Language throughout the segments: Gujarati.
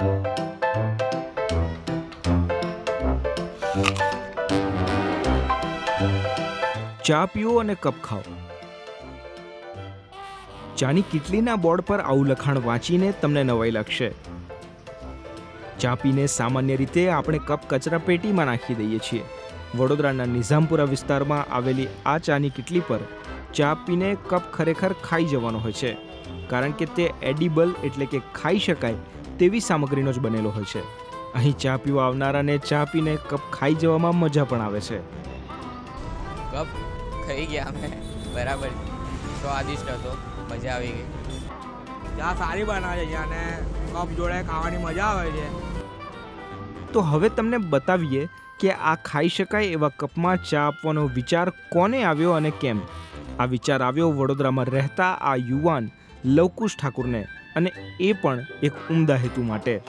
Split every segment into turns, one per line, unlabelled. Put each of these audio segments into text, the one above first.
ચા પીવો અને કપ ખાઓ. ચાની કિટલીના બોર્ડ પર આવું લખાણ વાંચીને તમને નવાઈ લાગશે. ચા પીને સામાન્ય રીતે આપણે કપ કચરા પેટીમાં નાખી દઈએ છીએ. વડોદરાના નિઝામપુરા વિસ્તારમાં આવેલી આ ચાની કિટલી પર ચા પીને કપ ખરેખર ખાઈ જવાનો હોય છે. કારણ કે તે એડિબલ એટલે કે ખાઈ શકાય તેવી સામગ્રીનો જ બનેલો હોય છે. અહીં ચા પીવા આવનારાને ચા પીને કપ ખાઈ જવામાં મજા પણ આવે છે.
કપ ખાઈ ગયા અમે. બરાબર. સ્વાદિષ્ટ હતો. મજા આવી ગઈ.
ચા સારી બનાવે છે અને કપ જોડે ખાવાની મજા આવે છે.
તો હવે તમને બતાવીએ કે આ ખાઈ શકાય એવા કપમાં ચા આપવાનો વિચાર કોને આવ્યો અને કેમ? આ વિચાર આવ્યો વડોદરામાં રહેતા આ યુવાન લવકુશ ઠાકુરને અને એ પણ એક ઉમદા હેતુ માટે.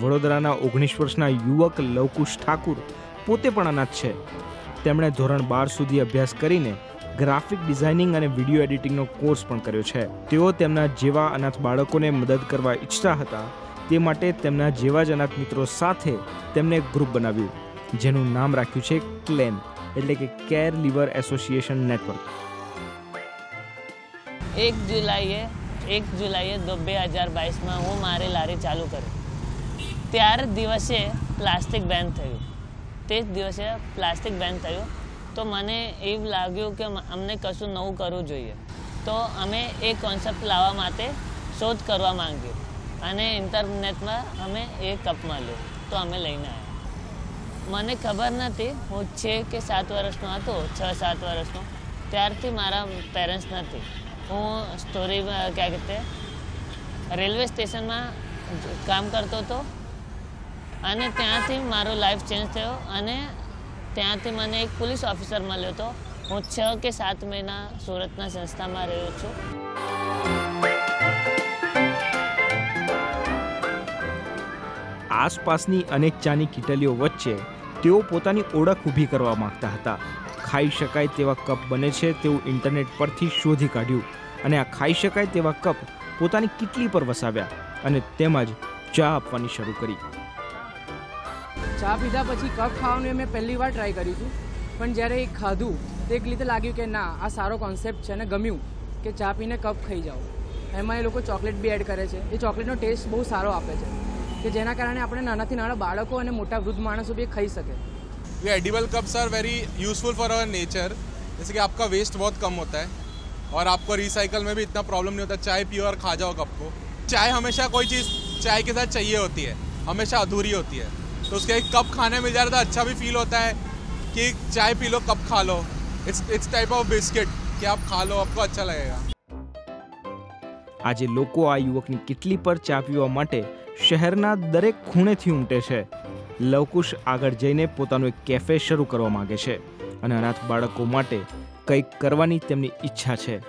વડોદરાના ઓગણીસ વર્ષના યુવક લવકુશ ઠાકુર પોતે પણ અનાથ છે. તેમણે ધોરણ બાર સુધી અભ્યાસ કરીને ગ્રાફિક ડિઝાઇનિંગ અને વીડિયો એડિટિંગનો કોર્સ પણ કર્યો છે. તેઓ તેમના જેવા અનાથ બાળકોને મદદ કરવા ઈચ્છતા હતા, તે માટે તેમના જેવા જ અનાથ મિત્રો સાથે તેમણે એક ગ્રુપ બનાવ્યું, જેનું નામ રાખ્યું છે ક્લેન એટલે કે કેર લિવર એસોસિએશન નેટવર્ક.
એક જુલાઈએ એક જુલાઈએ બે હજાર બાવીસમાં હું મારી લારી ચાલુ કરી. ત્યાર દિવસે પ્લાસ્ટિક બેન થયું. તે જ દિવસે પ્લાસ્ટિક બેન થયું. તો મને એવું લાગ્યું કે અમને કશું નવું કરવું જોઈએ. તો અમે એ કોન્સેપ્ટ લાવવા માટે શોધ કરવા માંગ્યું. અને ઇન્ટરનેટમાં અમે એ કપ મળ્યો તો અમે લઈને આવ્યા. મને ખબર નથી, હું છે કે સાત વર્ષનો હતો, છ સાત વર્ષનો. ત્યારથી મારા પેરેન્ટ્સ નથી. હું સ્ટોરી ક્યાં કહેતે રેલવે સ્ટેશનમાં કામ કરતો હતો અને ત્યાંથી મારો લાઈફ ચેન્જ થયો અને ત્યાંથી મને એક પોલીસ ઓફિસર મળ્યો હતો હું છ કે સાત મહિના સુરતના સંસ્થામાં રહ્યો છું
આસપાસની અનેક ચાની કીટલીઓ વચ્ચે તેઓ પોતાની ઓળખ ઊભી કરવા માંગતા હતા. ખાઈ શકાય તેવા કપ બને છે તેવું ઇન્ટરનેટ પરથી શોધી કાઢ્યું. અને આ ખાઈ શકાય તેવા કપ પોતાની કીટલી પર વસાવ્યા અને તેમાં જ ચા આપવાની શરૂ કરી.
ચા પીધા પછી કપ ખાવાનું મેં પહેલી વાર ટ્રાય કર્યું હતું પણ જ્યારે એ ખાધું, તો એક રીતે લાગ્યું કે ના, આ સારો કોન્સેપ્ટ છે અને ગમ્યું કે ચા પીને કપ ખાઈ જાઓ. એમાં એ લોકો ચોકલેટ બી એડ કરે છે. એ ચોકલેટનો ટેસ્ટ બહુ સારો આપે છે. કે જેના કારણે આપણે નાનાથી નાના બાળકો અને મોટા વૃદ્ધ માણસો બી ખાઈ શકે.
ये edible cups are very useful for our nature जैसे कि आपका वेस्ट बहुत कम होता है और आपको रिसाइकल में भी इतना प्रॉब्लम नहीं होता चाय पियो और खा जाओ कप को चाय हमेशा कोई चीज़ चाय के साथ चाहिए होती है हमेशा अधूरी होती है तो उसका एक कप खाने मिल जाता है तो अच्छा भी फील होता है कि चाय पी लो कप खा लो it's it's type of biscuit कि आप खा लो आपको अच्छा लगेगा
આજે લોકો આ યુવકની કિટલી પર ચા પીવા માટે શહેરના દરેક ખૂણેથી ઉમટે છે લવકુશ આગળ જઈને પોતાનું એક કેફે શરૂ કરવા માગે છે અને અનાથ બાળકો માટે કંઈક કરવાની તેમની ઈચ્છા છે.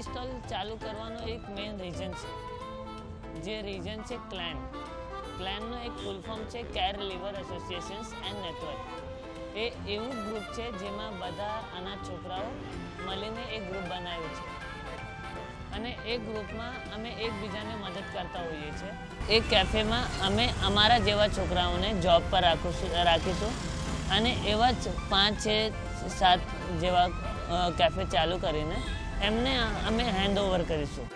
સ્ટોલ ચાલુ કરવાનો એક મેઇન રીઝન છે. જે રીઝન છે ક્લેન ક્લેનનો એક ફૂલ ફોર્મ છે care leaver associations and network એ એવું ગ્રુપ છે જેમાં બધા અનાથ છોકરાઓ મળીને એક ગ્રુપ બનાવ્યું છે. અને એ ગ્રુપમાં અમે એકબીજાને મદદ કરતા હોઈએ છીએ. એ કેફેમાં અમે અમારા જેવા છોકરાઓને જોબ પર રાખીશું રાખીશું. અને એવા જ પાંચ, છ, સાત જેવા કેફે ચાલુ કરીને એમને અમે હેન્ડ ઓવર કરીશું.